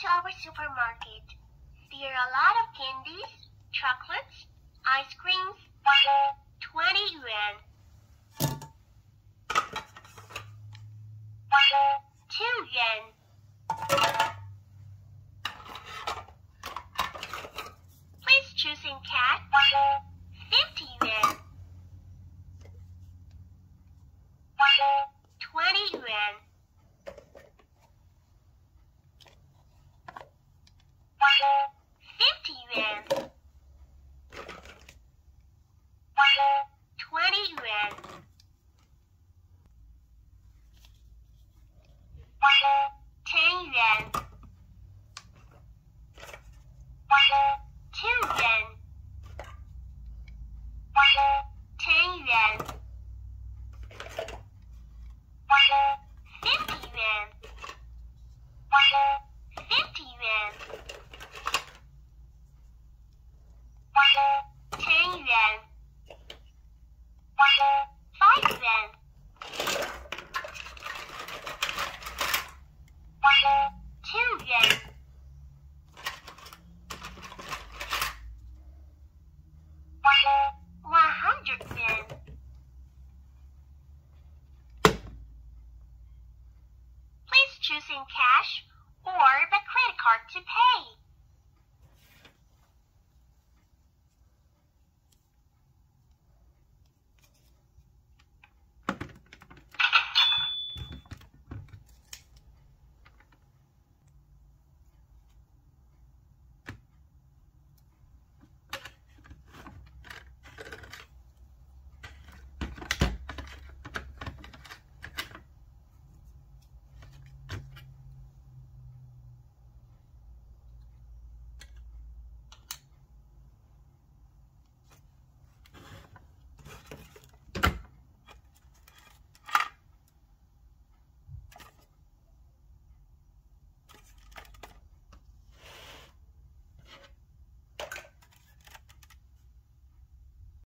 To our supermarket. There are a lot of candies, chocolates, ice creams. 20 yuan. using cash or the credit card to pay.